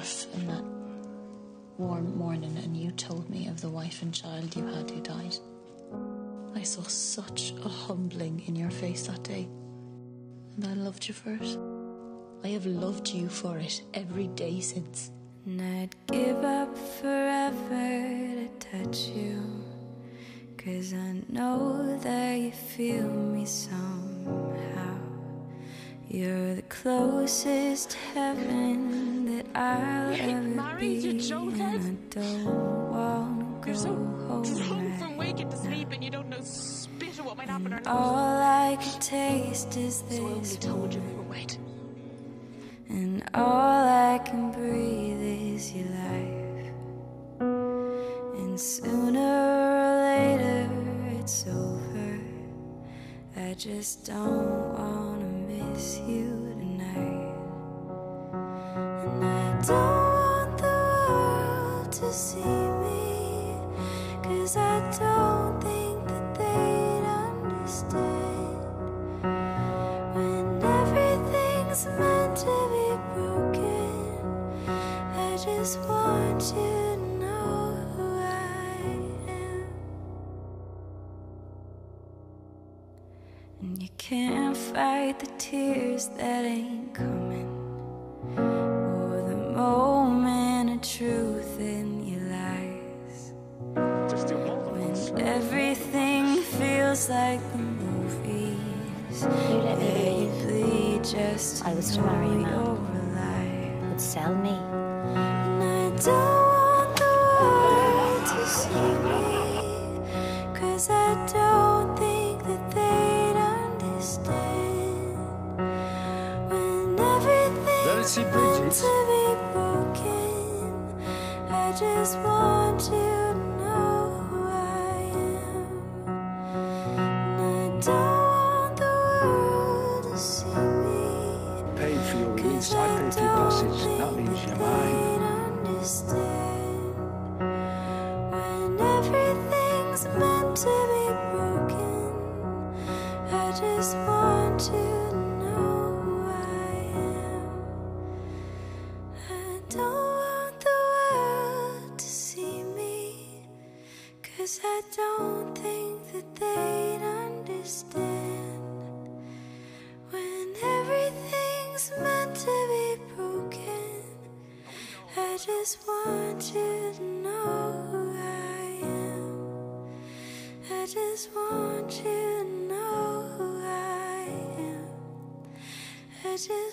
in that warm morning and you told me of the wife and child you had who died. I saw such a humbling in your face that day. And I loved you for it. I have loved you for it every day since. And I'd give up forever to touch you. Cause I know that you feel me somehow. You're the closest heaven I'll ever married, be. And I don't wanna go You're so home drunk from waking to sleep and you don't know spit of what might happen or not. All I can taste is So I only this told you we were. And all I can breathe is your life. And sooner or later it's over. I just don't wanna miss you to see me. Cause I don't think that they'd understand. When everything's meant to be broken, I just want you to know who I am. And you can't fight the tears that ain't coming, or the moment of truth feels like the movies. You let me Where you believe just I was to marry a know man. you're would sell me. And I don't want the world to see me. Cause I don't think that they'd understand. When everything's see meant Bridget? to be broken, I just want you Paid for your release. I paid for your passage. That means you're mine. Don't want the world to see me. Cause I don't think that they'd when everything's meant to be broken. I just want you to know who I am. I just want you to know who I am. I just